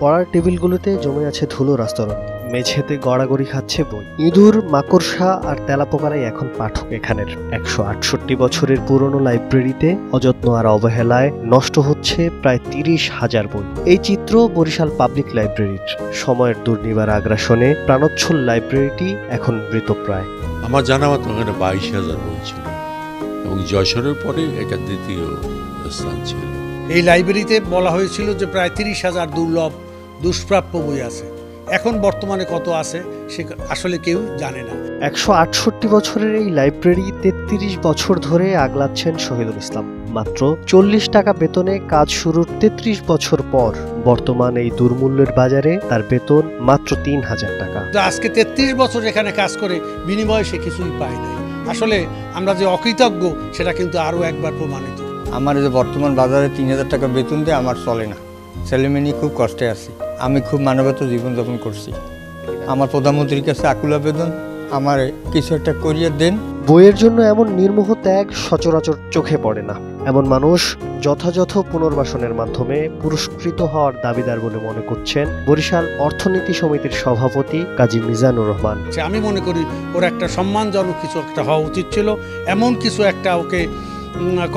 পড়ার টেবিলগুলোতে জমে আছে ধুলোর আস্তরণ মেঝেতে গড়াগড়ি খাচ্ছে বই। ইঁদুর মাকড়সা আর তেলাপোকারাই এখন পাঠক এখানের। একশো আটষট্টি বছরের পুরনো লাইব্রেরিতে অযত্ন আর অবহেলায় নষ্ট হচ্ছে প্রায় তিরিশ হাজার বই। এই চিত্র বরিশাল পাবলিক লাইব্রেরির। সময়ের দুর্নিবার আগ্রাসনে প্রাণোচ্ছল লাইব্রেরিটি এখন মৃতপ্রায়। আমার জানা মতো ওখানে বাইশ হাজার বই ছিল এবং যশোরের পরে এটা দ্বিতীয় স্থান ছিল। এই লাইব্রেরিতে বলা হয়েছিল যে প্রায় তিরিশ হাজার দুর্লভ দুষ্প্রাপ্য বই আছে। এখন বর্তমানে কত আছে সে আসলে কেউ জানে না। একশো আটষট্টি বছরের এই লাইব্রেরি তেত্রিশ বছর ধরে আগলাচ্ছেন শহীদুল ইসলাম। মাত্র চল্লিশ টাকা বেতনে কাজ শুরুর তেত্রিশ বছর পর বর্তমান এই দুর্মূল্যের বাজারে তার বেতন মাত্র তিন হাজার টাকা। আজকে তেত্রিশ বছর এখানে কাজ করে বিনিময়ে সে কিছুই পায় নাই। আসলে আমরা যে অকৃতজ্ঞ সেটা কিন্তু আরও একবার প্রমাণিত। আমার এই যে বর্তমান বাজারে তিন হাজার টাকা বেতন দিয়ে আমার চলে না। ছেলেমেয়ে নিয়ে খুব কষ্টে আছি। আমি খুব মানবত জীবনযাপন করছি। আমার প্রধানমন্ত্রীর কাছে আকুল আবেদন আমার কিছু একটা করিয়ে দেন। বইয়ের জন্য এমন নির্মোহ ত্যাগ সচরাচর চোখে পড়ে না। এমন মানুষ যথাযথ পুনর্বাসনের মাধ্যমে পুরস্কৃত হওয়ার দাবিদার বলে মনে করছেন বরিশাল অর্থনীতি সমিতির সভাপতি কাজী মিজানুর রহমান। আমি মনে করি ওর একটা সম্মানজনক কিছু একটা হওয়া উচিত ছিল। এমন কিছু একটা ওকে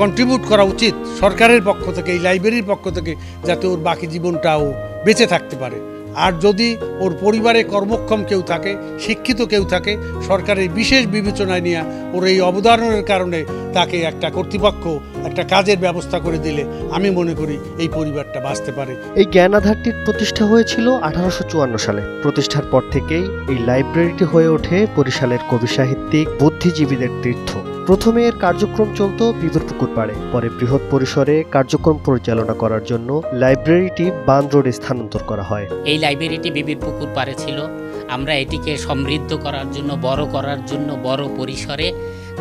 কন্ট্রিবিউট করা উচিত সরকারের পক্ষ থেকে, এই লাইব্রেরির পক্ষ থেকে, যাতে ওর বাকি জীবনটাও বেঁচে থাকতে পারে। আর যদি ওর পরিবারে কর্মক্ষম কেউ থাকে, শিক্ষিত কেউ থাকে, সরকারের বিশেষ বিবেচনায় নিয়ে ওর এই অবদানের কারণে তাকে একটা কর্তৃপক্ষ একটা কাজের ব্যবস্থা করে দিলে, আমি মনে করি এই পরিবারটা বাঁচতে পারে। এই জ্ঞানাধারটির প্রতিষ্ঠা হয়েছিল আঠারোশো চুয়ান্ন সালে। প্রতিষ্ঠার পর থেকেই এই লাইব্রেরিটি হয়ে ওঠে বরিশালের কবি সাহিত্যিক, বুদ্ধিজীবীদের তীর্থ। প্রথমে এর কার্যক্রম চলত বিবরপুকুর পাড়ে। পরে বৃহৎ পরিসরে কার্যক্রম পরিচালনা করার জন্য লাইব্রেরিটি বান রোডে স্থানান্তর করা হয়। এই লাইব্রেরিটি বিবির পুকুর পাড়ে ছিল। আমরা এটিকে সমৃদ্ধ করার জন্য, বড় করার জন্য, বড় পরিসরে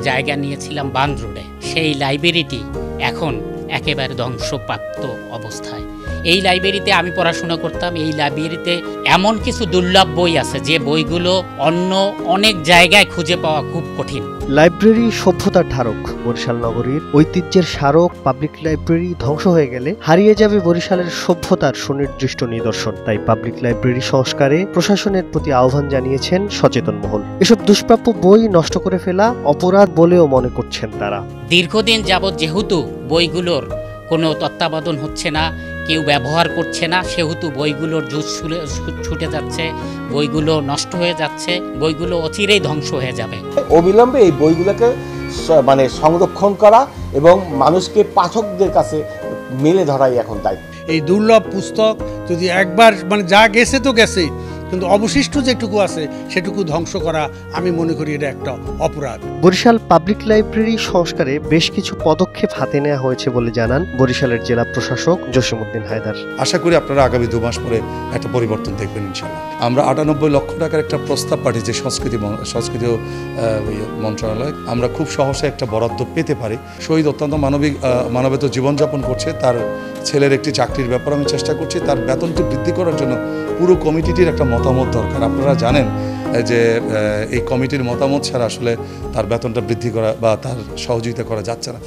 জায়গা নিয়েছিলাম বান রোডে। সেই লাইব্রেরিটি এখন একেবারে ধ্বংসপ্রাপ্ত অবস্থায়। এই লাইব্রেরিতে আমি পড়াশোনা করতাম এই লাইব্রেরিতে এমন কিছু দুর্লভ বই আছে যে বইগুলো অন্য অনেক জায়গায় খুঁজে পাওয়া খুব কঠিন। লাইব্রেরি সভ্যতার ধারক বরিশাল নগরীর ঐতিহ্যের স্মারক পাবলিক লাইব্রেরি ধ্বংস হয়ে গেলে হারিয়ে যাবে বরিশালের সভ্যতার সুনির্দিষ্ট নিদর্শন। তাই পাবলিক লাইব্রেরি সংস্কারে প্রশাসনের প্রতি আহ্বান জানিয়েছেন সচেতন মহল। এসব দুষ্প্রাপ্য বই নষ্ট করে ফেলা অপরাধ বলেও মনে করছেন তারা। দীর্ঘদিন যাবৎ যেহেতু বইগুলোর কোনো তত্ত্বাবধান হচ্ছে না কেউ ব্যবহার করছে না সেহেতু বইগুলোর জুস ছুলে- ছুটে যাচ্ছে বইগুলো নষ্ট হয়ে যাচ্ছে বইগুলো অচিরেই ধ্বংস হয়ে যাবে। অবিলম্বে এই বইগুলোকে মানে সংরক্ষণ করা এবং মানুষকে পাঠকদের কাছে মেলে ধরাই এখন তাই এই দুর্লভ পুস্তক যদি একবার মানে যা গেছে তো গেছে কিন্তু অবশিষ্ট যেটুকু আছে সেটুকু ধ্বংস করা আমি মনে করি এটা একটা অপরাধ। বরিশাল পাবলিক লাইব্রেরি সংস্কারে বেশ কিছু পদক্ষেপ হাতে নেওয়া হয়েছে বলে জানান বরিশালের জেলা প্রশাসক জসিমউদ্দিন হায়দার। আশা করি আপনারা আগামী দু মাস পরে একটা পরিবর্তন দেখবেন ইনশাল্লাহ আমরা আটানব্বই লক্ষ টাকার একটা প্রস্তাব পাঠিয়েছি সংস্কৃতি সংস্কৃতি মন্ত্রণালয়। আমরা খুব সহসে একটা বরাদ্দ পেতে পারি। শহীদ অত্যন্ত মানবিক আহ, মানবেত জীবনযাপন করছে তার ছেলের একটি চাকরির ব্যাপার আমি চেষ্টা করছি, তার বেতনটি বৃদ্ধি করার জন্য পুরো কমিটিটির একটা মতামত দরকার। আপনারা জানেন যে এই কমিটির মতামত ছাড়া আসলে তার বেতনটা বৃদ্ধি করা বা তার সহযোগিতা করা যাচ্ছে না।